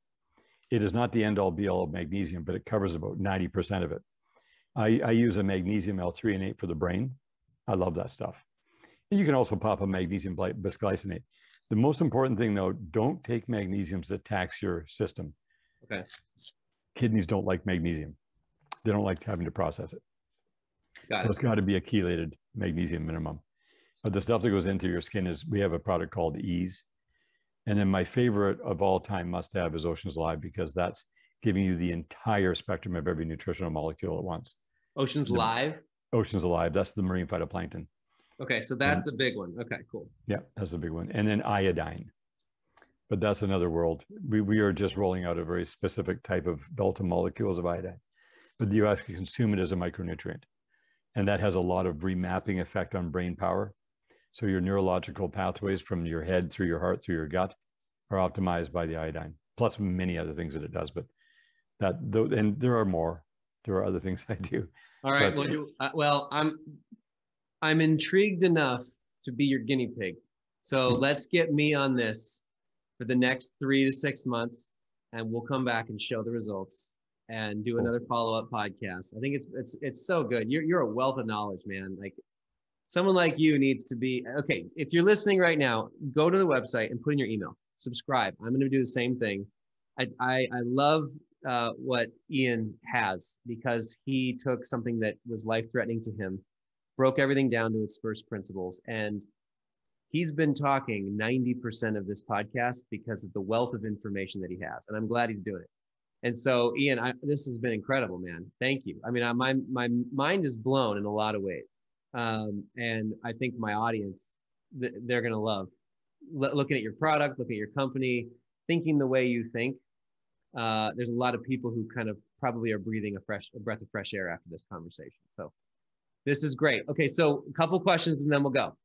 It is not the end all be all of magnesium, but it covers about 90% of it. I, I use a magnesium L-threonate for the brain. I love that stuff. And you can also pop a magnesium bisglycinate. The most important thing though, don't take magnesiums that tax your system. Okay. Kidneys don't like magnesium. They don't like having to process it. Got so it. it's got to be a chelated magnesium minimum. But the stuff that goes into your skin is, we have a product called Ease. And then my favorite of all time must have is Oceans Alive because that's giving you the entire spectrum of every nutritional molecule at once. Oceans Alive. Oceans Alive. That's the marine phytoplankton. Okay, so that's and, the big one. Okay, cool. Yeah, that's the big one. And then iodine. But that's another world. We, we are just rolling out a very specific type of delta molecules of iodine. But you actually consume it as a micronutrient. And that has a lot of remapping effect on brain power. So your neurological pathways from your head through your heart through your gut are optimized by the iodine, plus many other things that it does. But that, though and there are more. There are other things [laughs] I do. All right. But, well, uh, well, I'm I'm intrigued enough to be your guinea pig. So hmm. let's get me on this for the next three to six months, and we'll come back and show the results and do another follow up podcast. I think it's it's it's so good. You're you're a wealth of knowledge, man. Like someone like you needs to be okay. If you're listening right now, go to the website and put in your email. Subscribe. I'm going to do the same thing. I I, I love uh, what Ian has because he took something that was life threatening to him broke everything down to its first principles. And he's been talking 90% of this podcast because of the wealth of information that he has. And I'm glad he's doing it. And so, Ian, I, this has been incredible, man. Thank you. I mean, I, my, my mind is blown in a lot of ways. Um, and I think my audience, they're going to love L- looking at your product, looking at your company, thinking the way you think. Uh, there's a lot of people who kind of probably are breathing a fresh a breath of fresh air after this conversation. So this is great. Okay, so a couple questions and then we'll go.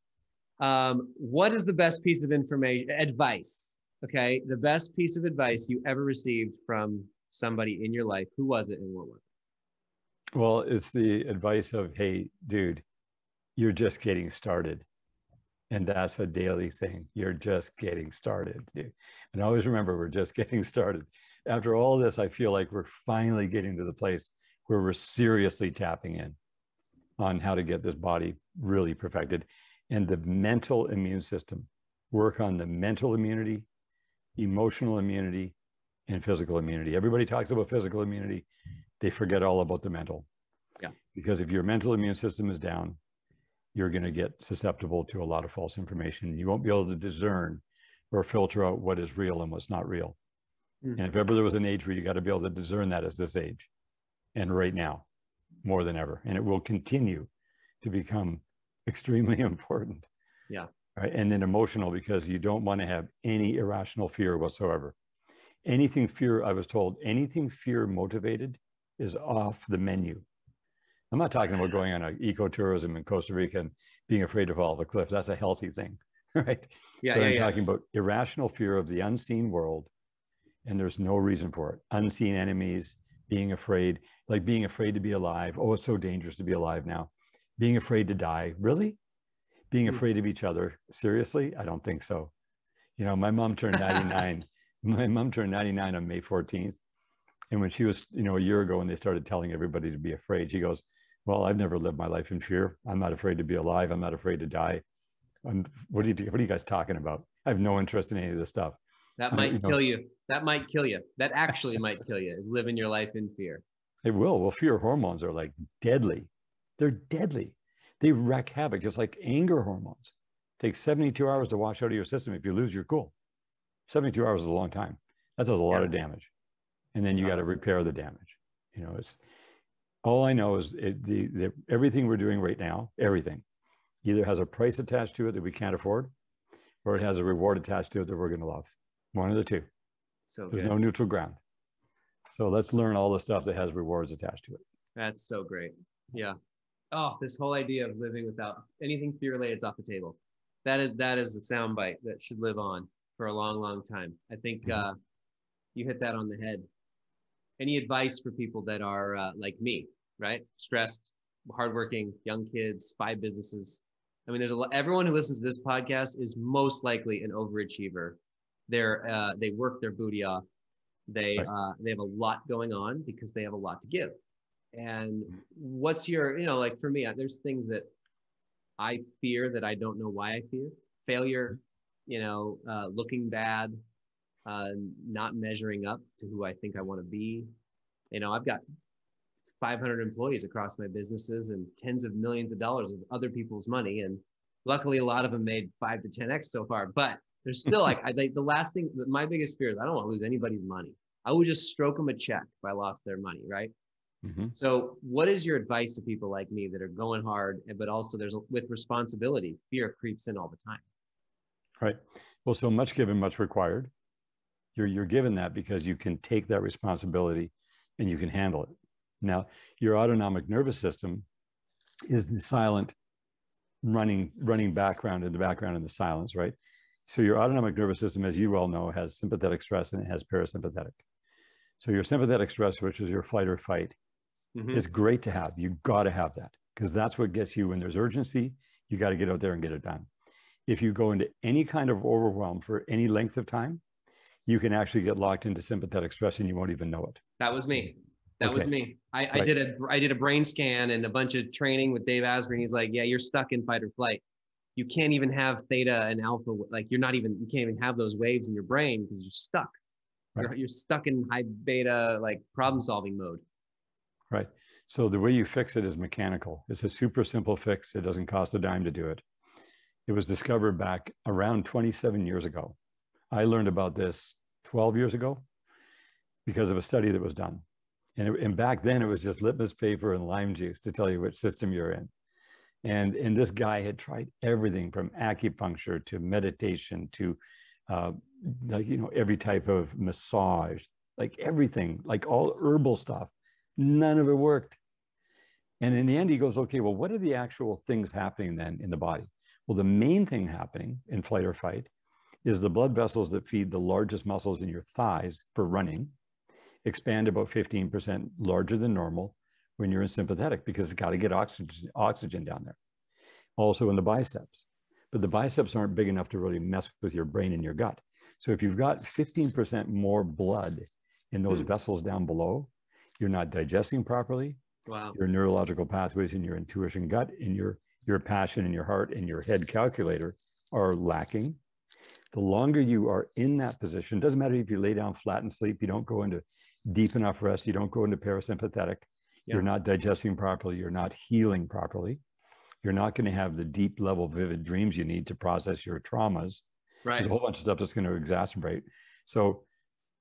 Um, what is the best piece of information, advice? Okay, the best piece of advice you ever received from somebody in your life. Who was it and what was it? Well, it's the advice of, hey, dude, you're just getting started. And that's a daily thing. You're just getting started. And always remember, we're just [laughs] getting started. After all this, I feel like we're finally getting to the place where we're seriously tapping in on how to get this body really perfected. And the mental immune system, work on the mental immunity, emotional immunity, and physical immunity. Everybody talks about physical immunity, they forget all about the mental. Yeah. Because if your mental immune system is down, you're going to get susceptible to a lot of false information. You won't be able to discern or filter out what is real and what's not real. Mm-hmm. And if ever there was an age where you got to be able to discern that as this age, and right now, more than ever, and it will continue to become [laughs] extremely important. Yeah. Right. And then emotional because you don't want to have any irrational fear whatsoever. Anything fear, I was told, anything fear motivated is off the menu. I'm not talking about going on an ecotourism in Costa Rica and being afraid to fall off a cliff. That's a healthy thing, [laughs] right? Yeah, but yeah, I'm yeah. talking about irrational fear of the unseen world, and there's no reason for it. Unseen enemies, being afraid, like being afraid to be alive. Oh, it's so dangerous to be alive now. Being afraid to die. Really? Being Hmm. afraid of each other. Seriously? I don't think so. You know, my mom turned 99. [laughs] my mom turned 99 on May 14th. And when she was, you know, a year ago when they started telling everybody to be afraid, she goes, Well, I've never lived my life in fear. I'm not afraid to be alive. I'm not afraid to die. I'm, what, are you, what are you guys talking about? I have no interest in any of this stuff. That might you know- kill you. That might kill you. That actually might kill you. Is living your life in fear. It will. Well, fear hormones are like deadly. They're deadly. They wreak havoc. It's like anger hormones. takes 72 hours to wash out of your system. If you lose your cool, 72 hours is a long time. That does a lot Yeah. of damage. And then you uh-huh. got to repair the damage. You know, it's all I know is it, the, the everything we're doing right now, everything either has a price attached to it that we can't afford, or it has a reward attached to it that we're going to love. One of the two. So There's good. no neutral ground. So let's learn all the stuff that has rewards attached to it. That's so great. Yeah. Oh, this whole idea of living without anything fear related is off the table. That is that is a soundbite that should live on for a long, long time. I think Mhm. uh, you hit that on the head. Any advice for people that are uh, like me, right? Stressed, hardworking, young kids, five businesses. I mean, there's a lot. Everyone who listens to this podcast is most likely an overachiever. They're uh, they work their booty off. They Right. uh, they have a lot going on because they have a lot to give. And what's your, you know, like for me, there's things that I fear that I don't know why I fear. Failure, you know, uh, looking bad, uh, not measuring up to who I think I want to be. You know, I've got 500 employees across my businesses and tens of millions of dollars of other people's money. And luckily, a lot of them made five to 10x so far. But there's still like, [laughs] I like the last thing, my biggest fear is I don't want to lose anybody's money. I would just stroke them a check if I lost their money, right? Mhm. So, what is your advice to people like me that are going hard, but also there's with responsibility, fear creeps in all the time. Right. Well, so much given, much required. You're, you're given that because you can take that responsibility and you can handle it. Now, your autonomic nervous system is the silent running, running background in the background in the silence, right? So your autonomic nervous system, as you well know, has sympathetic stress and it has parasympathetic. So your sympathetic stress, which is your fight or fight, Mhm. is great to have. You got to have that because that's what gets you when there's urgency. You got to get out there and get it done. If you go into any kind of overwhelm for any length of time, you can actually get locked into sympathetic stress and you won't even know it. That was me. That was me. I, I Right. did a I did a brain scan and a bunch of training with Dave Asprey. And he's like, "Yeah, you're stuck in fight or flight. You can't even have theta and alpha. Like you're not even you can't even have those waves in your brain because you're stuck. You're, you're stuck in high beta like problem solving mode. Right. So the way you fix it is mechanical. It's a super simple fix. It doesn't cost a dime to do it. It was discovered back around 27 years ago. I learned about this 12 years ago because of a study that was done. And, it, and back then it was just litmus paper and lime juice to tell you which system you're in. And, and this guy had tried everything from acupuncture to meditation to uh, like, you know, every type of massage, like everything, like all herbal stuff. None of it worked. And in the end, he goes, okay, well, what are the actual things happening then in the body? Well, the main thing happening in flight or fight is the blood vessels that feed the largest muscles in your thighs for running expand about 15% larger than normal when you're in sympathetic because it's got to get oxygen, oxygen down there. Also in the biceps. but the biceps aren't big enough to really mess with your brain and your gut. So if you've got 15% more blood in those Hmm. vessels down below, you're not digesting properly. Wow. Your neurological pathways in your intuition gut, in your your passion in your heart and your head calculator are lacking. The longer you are in that position, doesn't matter if you lay down flat and sleep, you don't go into deep enough rest, you don't go into parasympathetic, Yeah. you're not digesting properly, you're not healing properly, you're not going to have the deep level vivid dreams you need to process your traumas. Right. There's a whole bunch of stuff that's going to exacerbate. So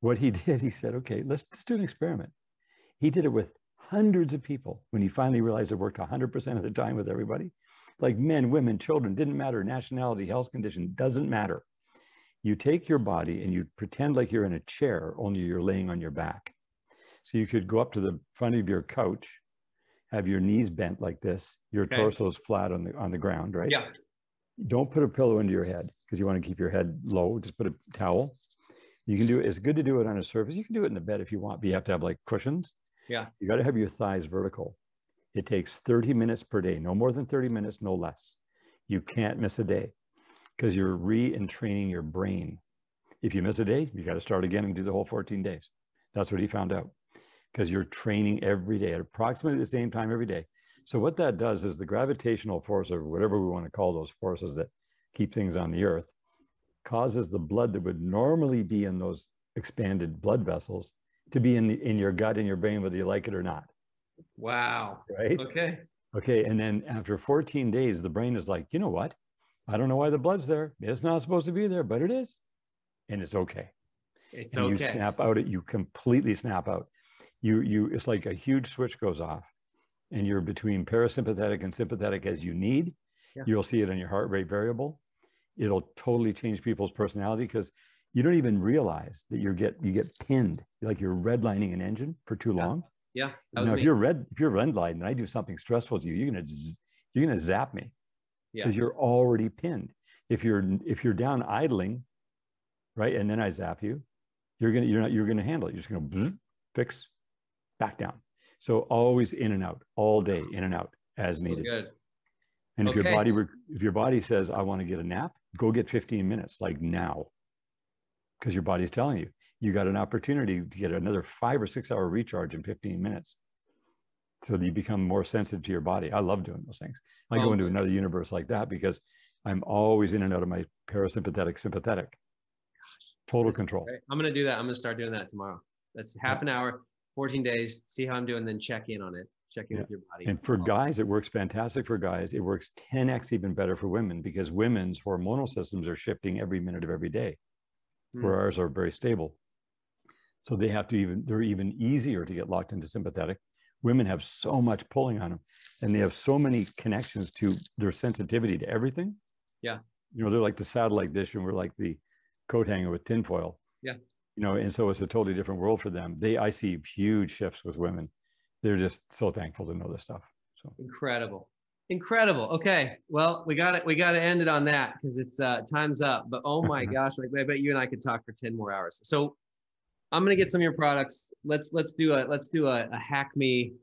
what he [laughs] did, he said, okay, let's just do an experiment. He did it with hundreds of people when he finally realized it worked 100% of the time with everybody. Like men, women, children, didn't matter, nationality, health condition, doesn't matter. You take your body and you pretend like you're in a chair, only you're laying on your back. So you could go up to the front of your couch, have your knees bent like this, your Okay. torso is flat on the on the ground, right? Yeah. Don't put a pillow into your head because you want to keep your head low. Just put a towel. You can do it. It's good to do it on a surface. You can do it in the bed if you want, but you have to have like cushions. Yeah. You got to have your thighs vertical. It takes 30 minutes per day, no more than 30 minutes, no less. You can't miss a day because you're re-entraining your brain. If you miss a day, you got to start again and do the whole 14 days. That's what he found out because you're training every day at approximately the same time every day. So what that does is the gravitational force or whatever we want to call those forces that keep things on the earth causes the blood that would normally be in those expanded blood vessels to be in the, in your gut and your brain whether you like it or not, Wow. right? Okay. Okay, and then after 14 days, the brain is like, you know what? I don't know why the blood's there. It's not supposed to be there, but it is. And it's okay. It's and okay. you snap out it, you completely snap out. You you it's like a huge switch goes off and you're between parasympathetic and sympathetic as you need. Yeah. You'll see it on your heart rate variable. It'll totally change people's personality because you don't even realize that you get you get pinned like you're redlining an engine for too Yeah. long. Yeah. Now, me. if you're red, if you're redlining and I do something stressful to you, you're gonna you're gonna zap me Yeah. because you're already pinned. If you're if you're down idling, right, and then I zap you, you're gonna you're not you're gonna handle it. You're just gonna fix, back down. So always in and out, all day, in and out as needed. And if your body if your body says I want to get a nap, go get 15 minutes, like now, because your body's telling you you got an opportunity to get another five or six hour recharge in 15 minutes. So that you become more sensitive to your body. I love doing those things. I Oh, go into another universe like that because I'm always in and out of my parasympathetic, sympathetic. Total control. great. I'm gonna do that. I'm gonna start doing that tomorrow. That's half an hour, 14 days. See how I'm doing, then check in on it. Check in Yeah. with your body. And for Oh, guys, it works fantastic for guys. It works 10x even better for women because women's hormonal systems are shifting every minute of every day, Hmm. where ours are very stable. So they have to even, they're even easier to get locked into sympathetic. Women have so much pulling on them and they have so many connections to their sensitivity to everything. Yeah. You know, they're like the satellite dish and we're like the coat hanger with tinfoil. Yeah. You know, and so it's a totally different world for them. They, I see huge shifts with women. They're just so thankful to know this stuff. So. Incredible. Incredible. Okay. Well, we got it. We got to end it on that because it's uh, time's up. But oh my [laughs] gosh, I bet you and I could talk for 10 more hours. So I'm gonna get some of your products. Let's let's do a let's do a, a hack me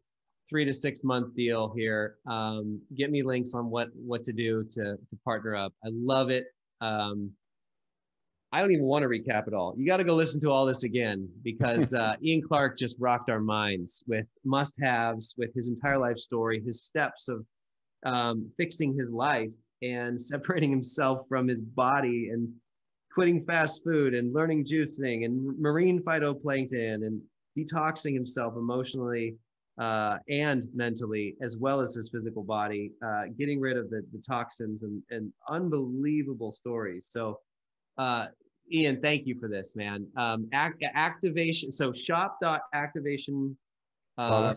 three to six month deal here. Um, get me links on what what to do to to partner up. I love it. Um, I don't even want to recap it all. You got to go listen to all this again because [laughs] uh, Ian Clark just rocked our minds with must haves, with his entire life story, his steps of um, fixing his life and [laughs] separating himself from his body and quitting fast food and learning juicing and marine phytoplankton and detoxing himself emotionally uh, and mentally, as well as his physical body, uh, getting rid of the, the toxins and, and unbelievable stories. So, uh, Ian, thank you for this, man. Um, act, activation. So shop.activation uh,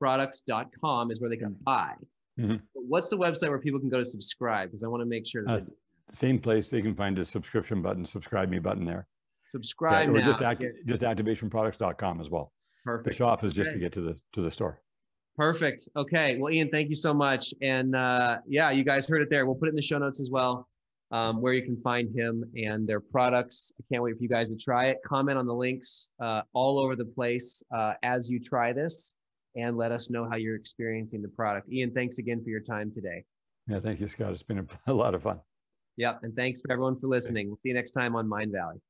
products.com is where they can buy. Mhm. What's the website where people can go to subscribe? Because I want to make sure that Uh, Same place they can find a subscription button, subscribe me button there. subscribe or now. just act, just activationproducts.com as well. Perfect. The shop is just to get to the to the store. Perfect. Okay. Well, Ian, thank you so much. And uh, yeah, you guys heard it there. We'll put it in the show notes as well, um, where you can find him and their products. I can't wait for you guys to try it. Comment on the links uh, all over the place uh, as you try this, and let us know how you're experiencing the product. Ian, thanks again for your time today. Yeah, thank you, Scot. It's been a [laughs] lot of fun. Yep. And thanks for everyone for listening. We'll see you next time on Mind Valley.